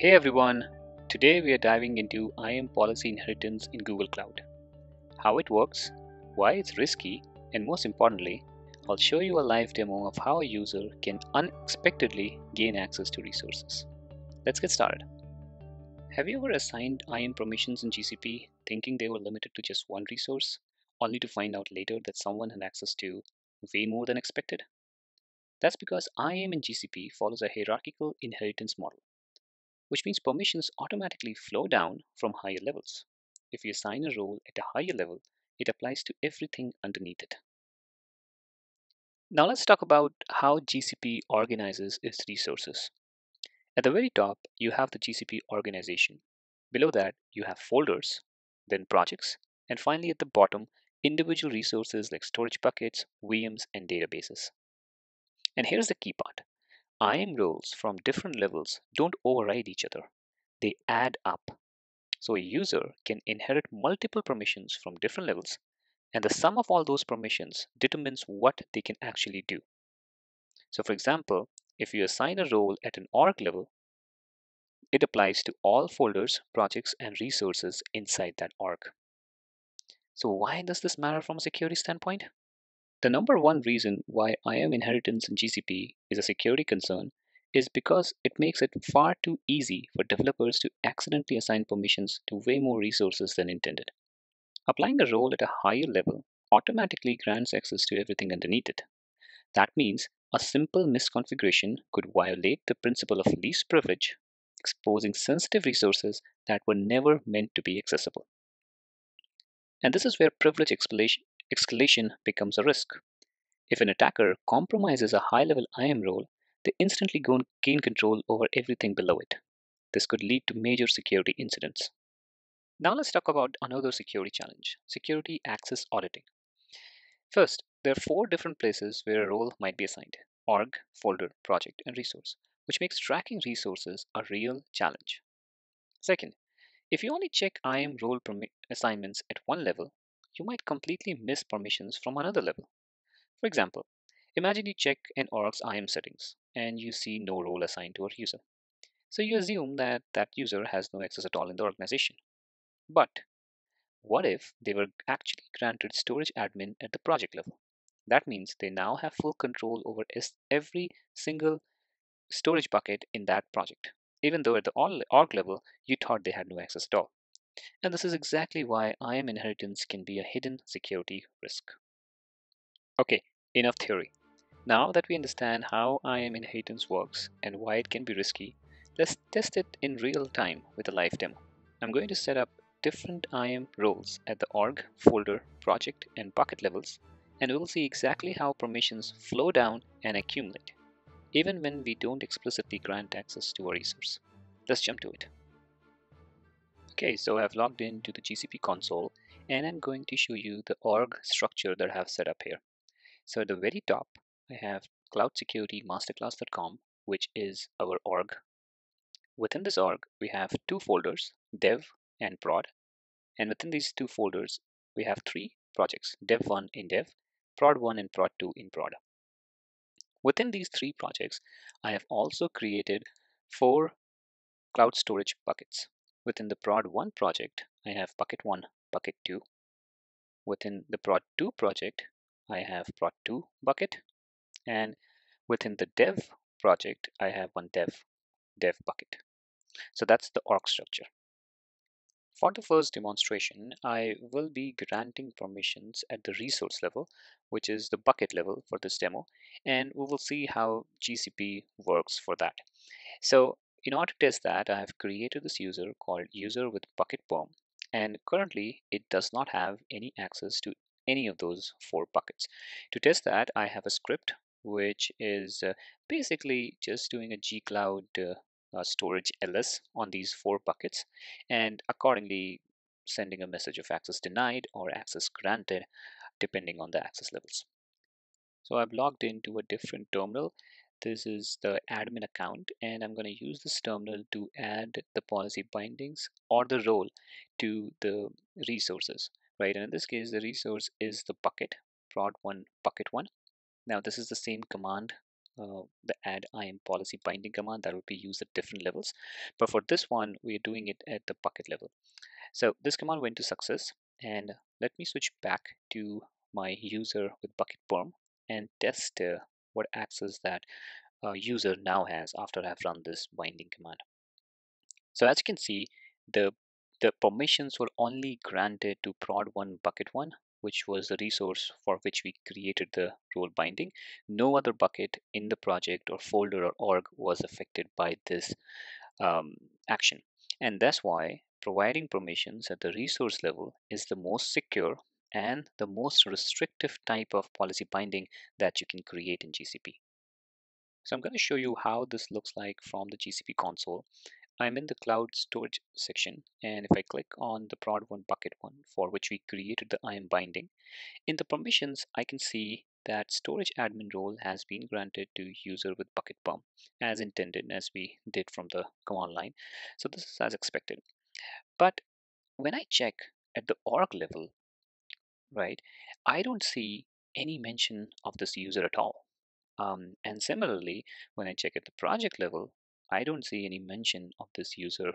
Hey everyone, today we are diving into IAM policy inheritance in Google Cloud. How it works, why it's risky, and most importantly, I'll show you a live demo of how a user can unexpectedly gain access to resources. Let's get started. Have you ever assigned IAM permissions in GCP thinking they were limited to just one resource, only to find out later that someone had access to way more than expected? That's because IAM in GCP follows a hierarchical inheritance model, which means permissions automatically flow down from higher levels. If you assign a role at a higher level, it applies to everything underneath it. Now let's talk about how GCP organizes its resources. At the very top, you have the GCP organization. Below that, you have folders, then projects, and finally at the bottom, individual resources like storage buckets, VMs, and databases. And here's the key part. IAM roles from different levels don't override each other. They add up. So a user can inherit multiple permissions from different levels, and the sum of all those permissions determines what they can actually do. So for example, if you assign a role at an org level, it applies to all folders, projects, and resources inside that org. So why does this matter from a security standpoint? The number one reason why IAM inheritance in GCP is a security concern is because it makes it far too easy for developers to accidentally assign permissions to way more resources than intended. Applying a role at a higher level automatically grants access to everything underneath it. That means a simple misconfiguration could violate the principle of least privilege, exposing sensitive resources that were never meant to be accessible. And this is where privilege escalation becomes a risk. If an attacker compromises a high-level IAM role, they instantly gain control over everything below it. This could lead to major security incidents. Now let's talk about another security challenge, security access auditing. First, there are four different places where a role might be assigned, org, folder, project, and resource, which makes tracking resources a real challenge. Second, if you only check IAM role assignments at one level, you might completely miss permissions from another level. For example, imagine you check an org's IAM settings and you see no role assigned to a user. So you assume that that user has no access at all in the organization. But what if they were actually granted storage admin at the project level? That means they now have full control over every single storage bucket in that project, even though at the org level you thought they had no access at all. And this is exactly why IAM inheritance can be a hidden security risk. Okay, enough theory. Now that we understand how IAM inheritance works and why it can be risky, let's test it in real time with a live demo. I'm going to set up different IAM roles at the org, folder, project, and bucket levels, and we'll see exactly how permissions flow down and accumulate, even when we don't explicitly grant access to a resource. Let's jump to it. Okay, so I've logged into the GCP console and I'm going to show you the org structure that I have set up here. So at the very top, I have cloudsecuritymasterclass.com, which is our org. Within this org, we have two folders, dev and prod. And within these two folders, we have three projects, dev1 in dev, prod1 and prod2 in prod. Within these three projects, I have also created four cloud storage buckets. Within the prod1 project, I have bucket 1, bucket 2. Within the prod2 project, I have prod2 bucket. And within the dev project, I have one dev, dev bucket. So that's the org structure. For the first demonstration, I will be granting permissions at the resource level, which is the bucket level for this demo, and we will see how GCP works for that. So in order to test that, I have created this user called user with bucket perm and currently it does not have any access to any of those four buckets. To test that, I have a script which is uh, basically just doing a gcloud uh, uh, storage ls on these four buckets and accordingly sending a message of access denied or access granted depending on the access levels. So I've logged into a different terminal this is the admin account and I'm going to use this terminal to add the policy bindings or the role to the resources right and in this case the resource is the bucket prod1 bucket1 now this is the same command uh, the add IAM policy binding command that will be used at different levels. But for this one, we're doing it at the bucket level. So this command went to success and let me switch back to my user with bucket perm and test uh, what access that uh, user now has after I've run this binding command. So as you can see, the the permissions were only granted to prod1 bucket1 which was the resource for which we created the role binding. No other bucket in the project or folder or org was affected by this um, action. And that's why providing permissions at the resource level is the most secure and the most restrictive type of policy binding that you can create in GCP. So I'm going to show you how this looks like from the GCP console. I'm in the cloud storage section and if I click on the prod one bucket one for which we created the IAM binding, in the permissions I can see that storage admin role has been granted to user with bucket perm as intended as we did from the command line. So this is as expected. But when I check at the org level, right, I don't see any mention of this user at all. Um, and similarly, when I check at the project level, I don't see any mention of this user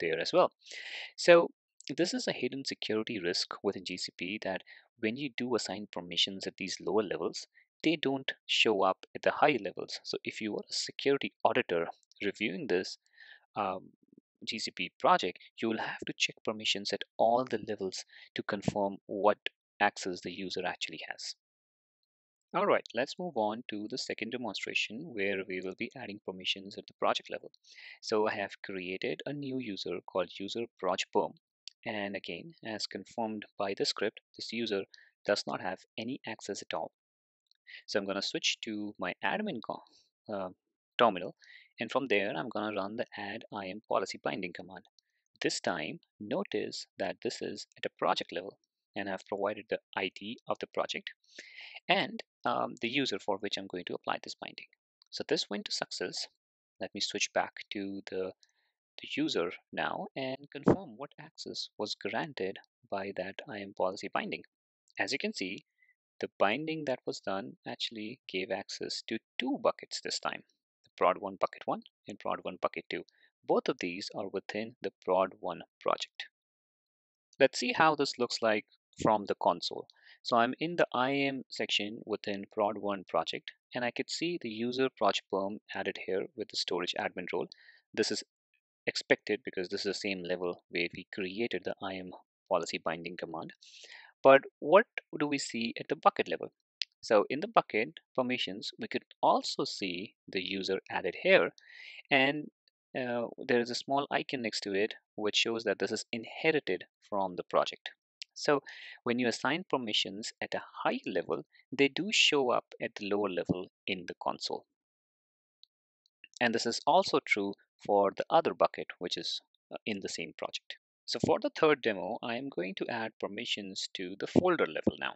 there as well. So this is a hidden security risk within GCP that when you do assign permissions at these lower levels, they don't show up at the higher levels. So if you are a security auditor reviewing this um, GCP project, you will have to check permissions at all the levels to confirm what access the user actually has. All right, let's move on to the second demonstration where we will be adding permissions at the project level. So I have created a new user called user projperm. And again, as confirmed by the script, this user does not have any access at all. So I'm going to switch to my admin uh, terminal. And from there, I'm going to run the add IAM policy binding command. This time, notice that this is at a project level and I've provided the ID of the project and um, the user for which I'm going to apply this binding. So this went to success. Let me switch back to the, the user now and confirm what access was granted by that IAM policy binding. As you can see, the binding that was done actually gave access to two buckets this time, the prod1 bucket 1 and prod1 bucket 2. Both of these are within the prod1 project. Let's see how this looks like from the console. So I'm in the IAM section within prod1 project and I could see the user projperm added here with the storage admin role. This is expected because this is the same level where we created the IAM policy binding command. But what do we see at the bucket level? So in the bucket permissions, we could also see the user added here and uh, there is a small icon next to it which shows that this is inherited from the project. So when you assign permissions at a high level, they do show up at the lower level in the console. And this is also true for the other bucket, which is uh, in the same project. So for the third demo, I am going to add permissions to the folder level now.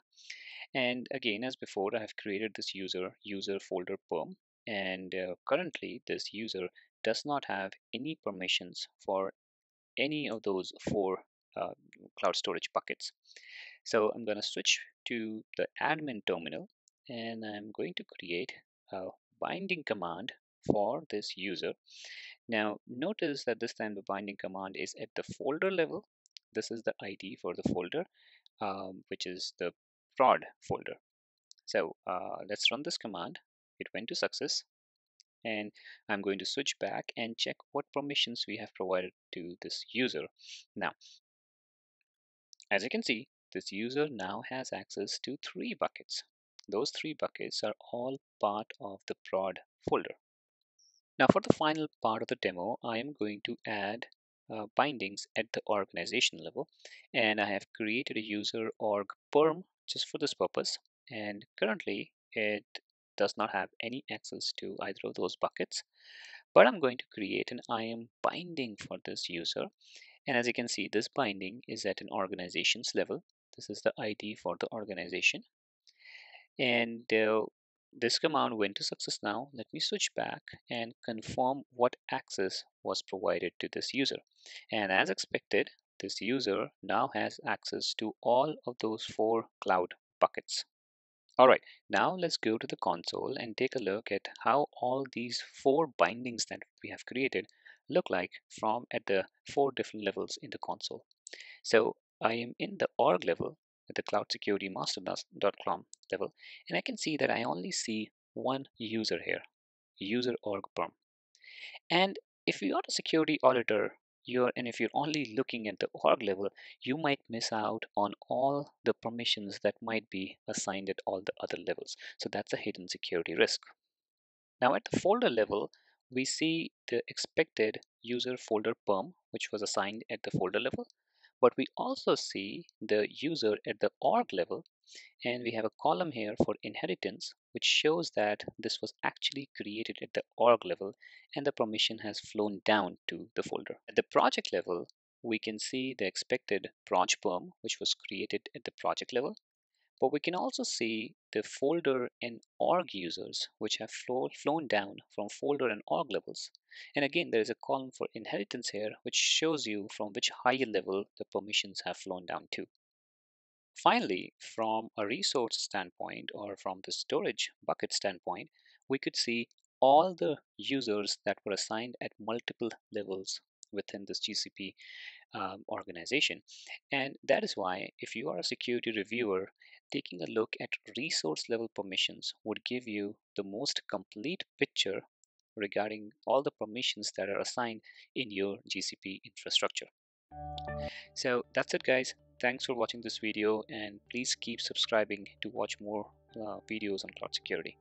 And again, as before, I have created this user, user folder perm. And uh, currently, this user does not have any permissions for any of those four uh, cloud storage buckets. So I'm going to switch to the admin terminal and I'm going to create a binding command for this user. Now notice that this time the binding command is at the folder level. This is the ID for the folder, um, which is the prod folder. So uh, let's run this command. It went to success and I'm going to switch back and check what permissions we have provided to this user. Now as you can see, this user now has access to three buckets. Those three buckets are all part of the prod folder. Now for the final part of the demo, I am going to add uh, bindings at the organization level and I have created a user org perm just for this purpose and currently it does not have any access to either of those buckets but I'm going to create an IAM binding for this user and as you can see, this binding is at an organization's level. This is the ID for the organization. And uh, this command went to success now. Let me switch back and confirm what access was provided to this user. And as expected, this user now has access to all of those four cloud buckets. Alright, now let's go to the console and take a look at how all these four bindings that we have created look like from at the four different levels in the console. So I am in the org level at the cloud security master.com level and I can see that I only see one user here, user org perm. And if you are a security auditor you're and if you're only looking at the org level you might miss out on all the permissions that might be assigned at all the other levels so that's a hidden security risk now at the folder level we see the expected user folder perm which was assigned at the folder level but we also see the user at the org level and we have a column here for inheritance which shows that this was actually created at the org level and the permission has flown down to the folder. At the project level we can see the expected proj perm which was created at the project level but we can also see the folder and org users which have flow, flown down from folder and org levels. And again, there is a column for inheritance here which shows you from which higher level the permissions have flown down to. Finally, from a resource standpoint or from the storage bucket standpoint, we could see all the users that were assigned at multiple levels within this GCP um, organization. And that is why if you are a security reviewer, taking a look at resource level permissions would give you the most complete picture regarding all the permissions that are assigned in your GCP infrastructure. So that's it guys. Thanks for watching this video and please keep subscribing to watch more uh, videos on cloud security.